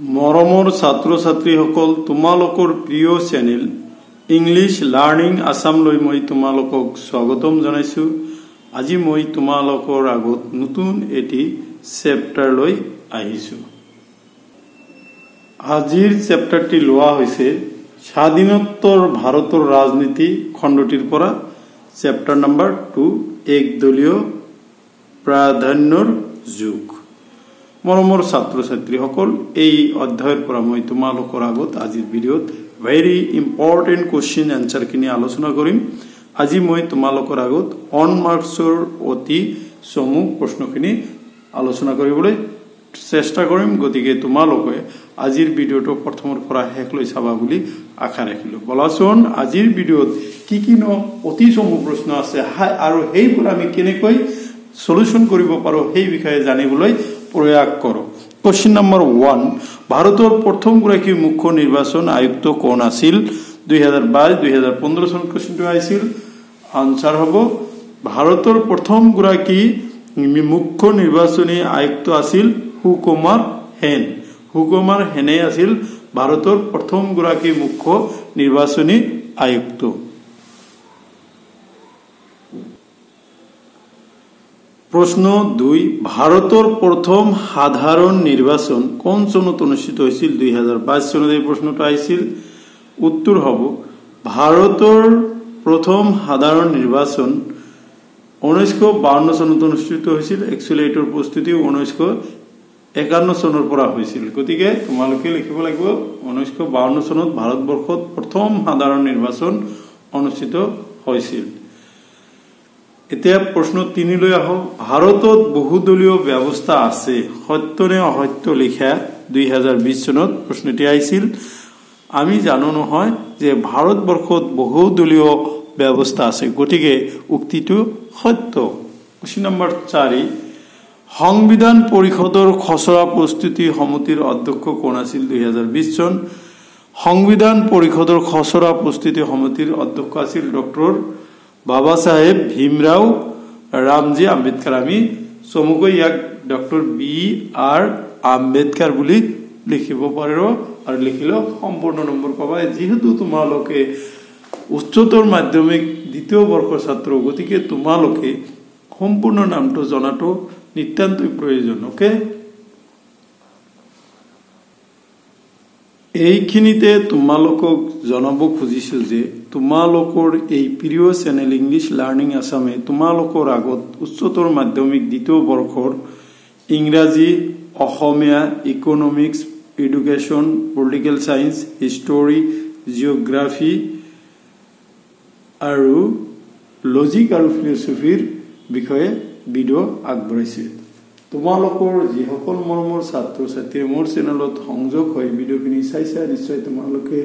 মৰমৰ ছাত্ৰ ছাত্ৰীসকল তোমালোকৰ প্ৰিয় চেনেল ইংলিছ লাৰ্ণিং আছামলৈ মই তোমালোকক স্বাগতম জনাইছো। আজি মই তোমালোকৰ আগত নতুন এটি চেপ্টাৰলৈ আহিছো। আজিৰ চেপ্টাৰটি লোৱা হৈছে স্বাধীনোত্তৰ ভাৰতৰ ৰাজনীতি খণ্ডটিৰ পৰা। চেপ্টাৰ নম্বৰ টু একদলীয় প্ৰাধান্যৰ যুগ। মৰমৰ ছাত্ৰ ছাত্ৰীসকল এই অধ্যায়ৰ পৰা মই তোমালোকৰ আগত আজিৰ ভিডিঅ'ত ভেৰি ইম্পৰ্টেণ্ট কুৱেশ্যন এনচাৰখিনি আলোচনা কৰিম আজি মই তোমালোকৰ আগত অন মাৰ্কছৰ অতি চমু প্ৰশ্নখিনি আলোচনা কৰিবলৈ চেষ্টা কৰিম গতিকে তোমালোকে আজিৰ ভিডিঅ'টো প্ৰথমৰ পৰা শেষলৈ চাবা বুলি আশা ৰাখিলো বলাচোন আজিৰ ভিডিঅ'ত কি কি ন অতি চমু প্ৰশ্ন আছে আৰু সেইবোৰ আমি কেনেকৈ চলিউশ্যন কৰিব পাৰোঁ সেই বিষয়ে জানিবলৈ প্ৰয়াস কৰক কুৱেশ্যন নম্বৰ ওৱান ভাৰতৰ প্ৰথমগৰাকী মুখ্য নিৰ্বাচন আয়ুক্ত কোন আছিল? দুই হাজাৰ বাইছ দুই হাজাৰ পোন্ধৰ চনত কুৱেশ্যনটো আহিছিল আনচাৰ হ'ব ভাৰতৰ প্ৰথমগৰাকী মুখ্য নিৰ্বাচনী আয়ুক্ত আছিল সুকুমাৰ সেন সুকুমাৰ সেনে আছিল ভাৰতৰ প্ৰথমগৰাকী মুখ্য নিৰ্বাচনী আয়ুক্ত। প্ৰশ্ন দুই ভাৰতৰ প্ৰথম সাধাৰণ নিৰ্বাচন কোন চনত অনুষ্ঠিত হৈছিল দুই হাজাৰ বাইছ চনত এই প্ৰশ্নটো আহিছিল উত্তৰ হ'ব ভাৰতৰ প্ৰথম সাধাৰণ নিৰ্বাচন ঊনৈছশ বাৱন্ন চনত অনুষ্ঠিত হৈছিল একচুৱেলি এইটোৰ প্ৰস্তুতি ঊনৈছশ একাৱন্ন চনৰ পৰা হৈছিল গতিকে তোমালোকে লিখিব লাগিব ঊনৈছশ বাৱন্ন চনত ভাৰতবৰ্ষত প্ৰথম সাধাৰণ নিৰ্বাচন অনুষ্ঠিত হৈছিল এতিয়া প্ৰশ্ন তিনিলৈ আহক ভাৰতত বহুদলীয় ব্যৱস্থা আছে সত্য নে অসত্য লিখা দুই হাজাৰ বিশ চনত প্ৰশ্নটি আহিছিল। আমি জানো নহয় যে ভাৰতবৰ্ষত বহুদলীয় ব্যৱস্থা আছে গতিকে উক্তিটো সত্য। কুৱেশ্যন নম্বৰ চাৰি সংবিধান পৰিষদৰ খচৰা প্ৰস্তুতি সমিতিৰ অধ্যক্ষ কোন আছিল দুই হাজাৰ বিশ চন? সংবিধান পৰিষদৰ খচৰা প্ৰস্তুতি সমিতিৰ অধ্যক্ষ আছিল ডক্টৰ বাবা চাহেব ভীমৰাও ৰামজী আম্বেদকাৰ আমি চমুকৈ ইয়াক ডক্টৰ বি আৰ আম্বেদকাৰ বুলি লিখিব পাৰিব আৰু লিখিলেও সম্পূৰ্ণ নম্বৰ পাবা। যিহেতু তোমালোকে উচ্চতৰ মাধ্যমিক দ্বিতীয় বৰ্ষৰ ছাত্ৰ গতিকে তোমালোকে সম্পূৰ্ণ নামটো জনাটো নিতান্তই প্ৰয়োজন অ'কে এইখিনিতে তোমালোকক জনাব খুজিছো যে তোমালোকৰ এই প্ৰিয় চেনেল ইংলিছ লাৰ্ণিং আছামে তোমালোকৰ আগত উচ্চতৰ মাধ্যমিক দ্বিতীয় বৰ্ষৰ ইংৰাজী Asomiya economics education political science history geography আৰু লজিক আৰু ফিলচফিৰ বিষয়ে ভিডিঅ' আগবঢ়াইছে তোমালোকৰ যিসকল মৰমৰ ছাত্ৰ ছাত্ৰীয়ে মোৰ চেনেলত সংযোগ হৈ ভিডিঅ'খিনি চাইছে নিশ্চয় তোমালোকে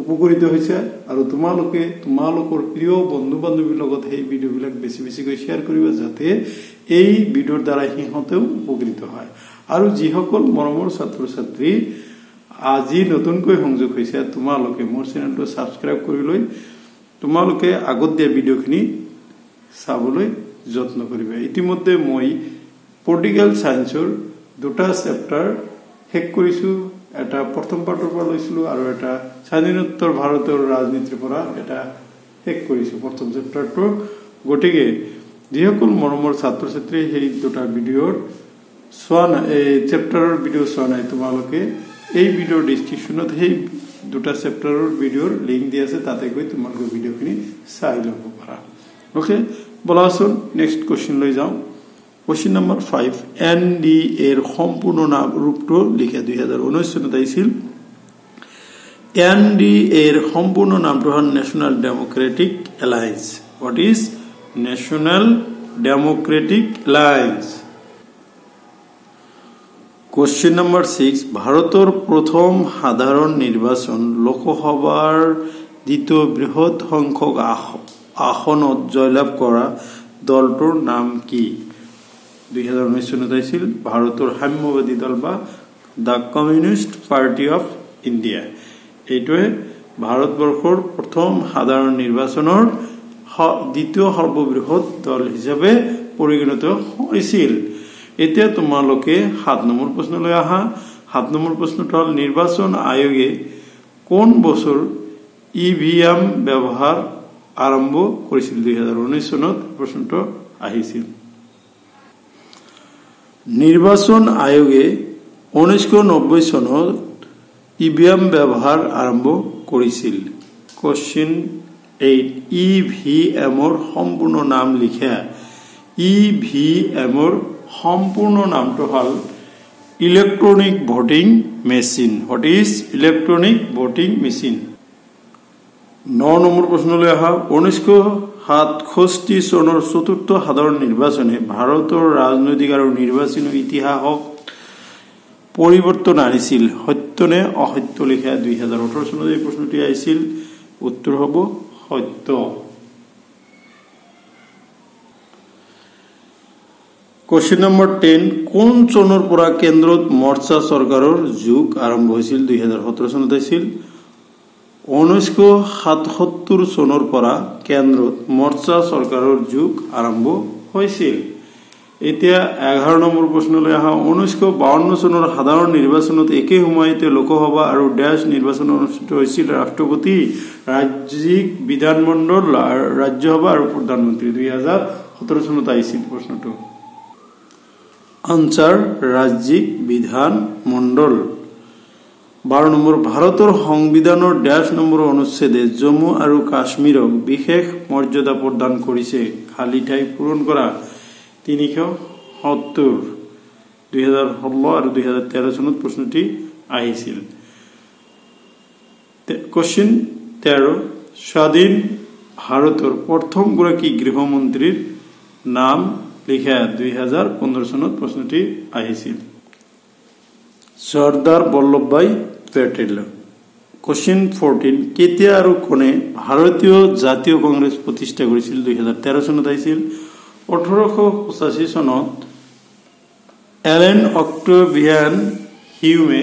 উপকৃত হৈছে আৰু তোমালোকে তোমালোকৰ প্ৰিয় বন্ধু বান্ধৱীৰ লগত সেই ভিডিঅ'বিলাক বেছি বেছিকৈ শ্বেয়াৰ কৰিবা যাতে এই ভিডিঅ'ৰ দ্বাৰা সিহঁতেও উপকৃত হয়। আৰু যিসকল মৰমৰ ছাত্ৰ ছাত্ৰী আজি নতুনকৈ সংযোগ হৈছে তোমালোকে মোৰ চেনেলটো ছাবস্ক্ৰাইব কৰি লৈ তোমালোকে আগত দিয়া ভিডিঅ'খিনি চাবলৈ যত্ন কৰিবা। ইতিমধ্যে মই পলিটিকেল চায়েন্সৰ দুটা চেপ্টাৰ শেষ কৰিছোঁ এটা প্ৰথম পাৰ্টৰ পৰা লৈছিলোঁ আৰু এটা স্বাধীনোত্তৰ ভাৰতৰ ৰাজনীতিৰ পৰা এটা শেষ কৰিছোঁ প্ৰথম চেপ্টাৰটো। গতিকে যিসকল মৰমৰ ছাত্ৰ ছাত্ৰীয়ে সেই দুটা ভিডিঅ'ৰ চোৱা নাই এই চেপ্টাৰৰ ভিডিঅ' চোৱা নাই তোমালোকে এই ভিডিঅ'ৰ ডিছক্ৰিপশ্যনত সেই দুটা চেপ্টাৰৰ ভিডিঅ'ৰ লিংক দি আছে তাতে গৈ তোমালোকে ভিডিঅ'খিনি চাই ল'ব পাৰা। অ'কে বলাচোন নেক্সট কুৱেশ্যনলৈ যাওঁ। Question number five N D এৰ সম্পূৰ্ণ নাম ৰূপটো লিখা দুই হাজাৰ ঊনৈছ চনত আহিছিল এন ডি এৰ সম্পূৰ্ণ নামটো হ'ল national democratic alliance what is national democratic alliance question number six ভাৰতৰ প্ৰথম সাধাৰণ নিৰ্বাচন লোকসভাৰ দ্বিতীয় বৃহৎ সংখ্যক আসনত জয়লাভ কৰা দলটোৰ নাম কি? দুই হাজাৰ ঊনৈছ চনত আহিছিল। ভাৰতৰ সাম্যবাদী দল বা the communist party of India. এইটোৱে ভাৰতবৰ্ষৰ প্ৰথম সাধাৰণ নিৰ্বাচনৰ দ্বিতীয় সৰ্ববৃহৎ দল হিচাপে পৰিগণিত হৈছিল। এতিয়া তোমালোকে সাত নম্বৰ প্ৰশ্নলৈ আহা। সাত নম্বৰ প্ৰশ্নটো হ'ল নিৰ্বাচন আয়োগে কোন বছৰ ই ভি এম ব্যৱহাৰ আৰম্ভ কৰিছিল? দুই হাজাৰ ঊনৈশ চনত প্ৰশ্নটো আহিছিল। নিৰ্বাচন আয়োগে ঊনৈছশ নব্বৈ চনত ই ভি এম ব্যৱহাৰ আৰম্ভ কৰিছিল। কুৱেশ্যন এইট ই ভি এমৰ সম্পূৰ্ণ নাম লিখা। ই ভি এমৰ সম্পূৰ্ণ নামটো হ'ল electronic voting machine. What is electronic voting machine? No number প্ৰশ্নলৈ অহা ঊনৈছশ সাতষষ্ঠি চনৰ চতুৰ্থ সাধাৰণ নিৰ্বাচনে ভাৰতৰ ৰাজনৈতিক আৰু নিৰ্বাচনী ইতিহাসক পৰিৱৰ্তন আনিছিল। সত্য নে অসত্য লিখা দুই হাজাৰ ওঠৰ চনত এই প্ৰশ্নটি আহিছিল। উত্তৰ হ'ব সত্য। কুৱেশ্যন নম্বৰ টেন কোন চনৰ পৰা কেন্দ্ৰত মৰ্চা চৰকাৰৰ যুগ আৰম্ভ হৈছিল? দুই হাজাৰ সোতৰ চনত আহিছিল। ঊনৈছশ সাতসত্তৰ চনৰ পৰা কেন্দ্ৰত মৰ্চা চৰকাৰৰ যুগ আৰম্ভ হৈছিল। এতিয়া এঘাৰ নম্বৰ প্ৰশ্নলৈ অহা ঊনৈছশ বাৱন্ন চনৰ সাধাৰণ নিৰ্বাচনত একে সময়তে লোকসভা আৰু ডেছ নিৰ্বাচন অনুষ্ঠিত হৈছিল। ৰাষ্ট্ৰপতি ৰাজ্যিক বিধানমণ্ডল ৰাজ্যসভা আৰু প্ৰধানমন্ত্ৰী। দুই হাজাৰ সোতৰ চনত আহিছিল প্ৰশ্নটো। আনচাৰ ৰাজ্যিক বিধান মণ্ডল বাৰ নম্বৰ ভাৰতৰ সংবিধানৰ ডেছ নম্বৰ অনুচ্ছেদে জম্মু আৰু কাশ্মীৰক বিশেষ মৰ্যাদা প্ৰদান কৰিছে। খালী ঠাই পূৰণ কৰা তিনিশ সত্তৰ। দুহেজাৰ ষোল্ল আৰু দুহেজাৰ তেৰ চনত প্ৰশ্নটি আহিছিল। কুৱেশ্যন তেৰ স্বাধীন ভাৰতৰ প্ৰথমগৰাকী গৃহমন্ত্ৰীৰ নাম লিখা দুই হাজাৰ পোন্ধৰ চনত প্ৰশ্নটি আহিছিল। চৰ্দাৰ বল্লভভাই পেটেল। কুৱেশ্যন ফৰ্টিন কেতিয়া আৰু কোনে ভাৰতীয় জাতীয় কংগ্ৰেছ প্ৰতিষ্ঠা কৰিছিল? দুই হাজাৰ তেৰ চনত আহিছিল। ওঠৰশ পঁচাশী চনত এলেন অক্টোভিয়ান হিউমে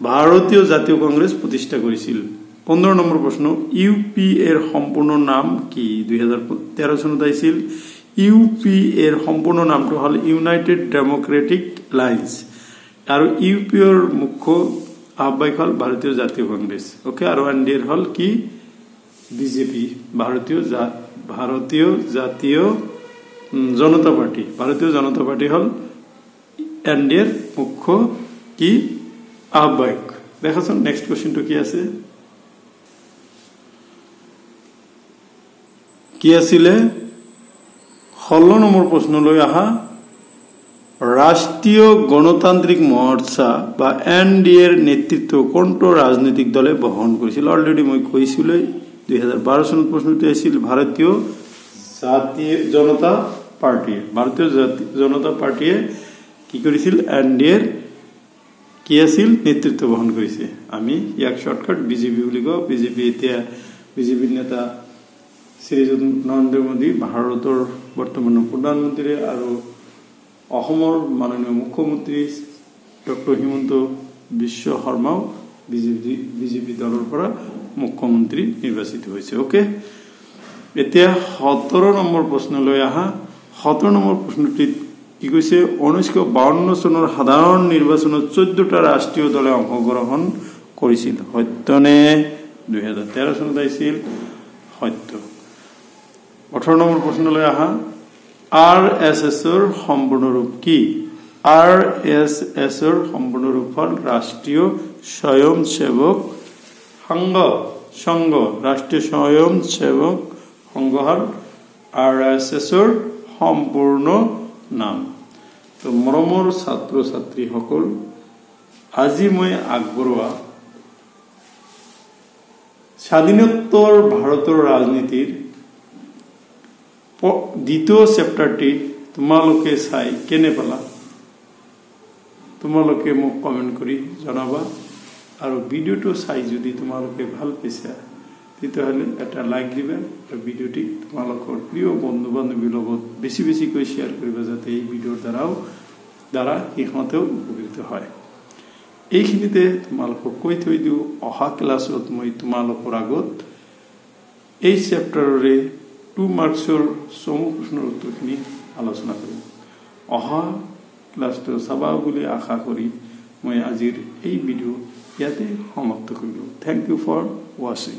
ভাৰতীয় জাতীয় কংগ্ৰেছ প্ৰতিষ্ঠা কৰিছিল। পোন্ধৰ নম্বৰ প্ৰশ্ন ইউ পি এৰ সম্পূৰ্ণ নাম কি? দুই হাজাৰ তেৰ চনত আহিছিল। ইউ পি এৰ সম্পূৰ্ণ নামটো হ'ল ইউনাইটেড ডেমক্ৰেটিক এলায়েন্স। আৰু ইউ পি এৰ মুখ্য আহ্বায়ক হ'ল ভাৰতীয় জাতীয় কংগ্ৰেছ অ'কে আৰু এন ডি এৰ হ'ল কি? বিজেপি ভাৰতীয় ভাৰতীয় জাতীয় জনতা পাৰ্টি ভাৰতীয় জনতা পাৰ্টি হ'ল এন ডি এৰ মুখ্য কি? আহ্বায়ক। দেখাচোন নেক্সট কুৱেশ্যনটো কি আছে? কি আছিলে? ষোল্ল নম্বৰ প্ৰশ্নলৈ অহা ৰাষ্ট্ৰীয় গণতান্ত্ৰিক মৰ্চা বা এন ডি এৰ নেতৃত্ব কোনটো ৰাজনৈতিক দলে বহন কৰিছিল অলৰেডি মই কৈছিলোই দুই হাজাৰ বাৰ চনত প্ৰশ্নটি আছিল ভাৰতীয় জাতীয় জনতা পাৰ্টীয়ে। ভাৰতীয় জনতা পাৰ্টীয়ে কি কৰিছিল? এন ডি এৰ কি আছিল? নেতৃত্ব বহন কৰিছে। আমি ইয়াক শ্বৰ্টকাট বিজেপি বুলি কওঁ। বিজেপি এতিয়া বিজেপিৰ নেতা শ্ৰীযুত নৰেন্দ্ৰ মোদী, ভাৰতৰ বৰ্তমানৰ প্ৰধানমন্ত্ৰী আৰু অসমৰ মাননীয় মুখ্যমন্ত্ৰী ডক্টৰ হিমন্ত বিশ্ব শৰ্মাও বিজেপি বিজেপি দলৰ পৰা মুখ্যমন্ত্ৰী নিৰ্বাচিত হৈছে অ'কে এতিয়া সোতৰ নম্বৰ প্ৰশ্নলৈ অহা সোতৰ নম্বৰ প্ৰশ্নটিত কি কৈছে? ঊনৈছশ বাৱন্ন চনৰ সাধাৰণ নিৰ্বাচনত চৈধ্যটা ৰাষ্ট্ৰীয় দলে অংশগ্ৰহণ কৰিছিল। সত্যনে দুহেজাৰ তেৰ চনত আহিছিল। সত্য। ওঠৰ নম্বৰ প্ৰশ্নলৈ অহা আৰ এছ এছৰ সম্পূৰ্ণ ৰূপ কি? আৰ এছ এছৰ সম্পূৰ্ণ ৰূপ হ'ল ৰাষ্ট্ৰীয় স্বয়ং সেৱক সংঘ। সংঘ ৰাষ্ট্ৰীয় স্বয়ং সেৱক সংঘ হ'ল আৰ এছ এছৰ সম্পূৰ্ণ নাম। তো মৰমৰ ছাত্ৰ ছাত্ৰীসকল আজি মই আগবঢ়োৱা স্বাধীনোত্তৰ ভাৰতৰ ৰাজনীতিৰ দ্বিতীয় চেপ্টাৰটি তোমালোকে চাই কেনে পালা তোমালোকে মোক কমেণ্ট কৰি জনাবা আৰু ভিডিঅ'টো চাই যদি তোমালোকে ভাল পাইছা তেতিয়াহ'লে এটা লাইক দিবা আৰু ভিডিঅ'টি তোমালোকৰ প্ৰিয় বন্ধু বান্ধৱীৰ লগত বেছি বেছিকৈ শ্বেয়াৰ কৰিবা যাতে এই ভিডিঅ'ৰ দ্বাৰাও দ্বাৰা সিহঁতেও উপকৃত হয় এইখিনিতে তোমালোকক কৈ থৈ দিওঁ অহা ক্লাছত মই তোমালোকৰ আগত এই চেপ্টাৰৰে টু মাৰ্কছৰ চমু প্ৰশ্নৰ উত্তৰখিনি আলোচনা কৰিম। অহা ক্লাছটো চাবা বুলি আশা কৰি মই আজিৰ এই ভিডিঅ' ইয়াতে সমাপ্ত কৰিলোঁ। থেংক ইউ ফৰ ৱাচিং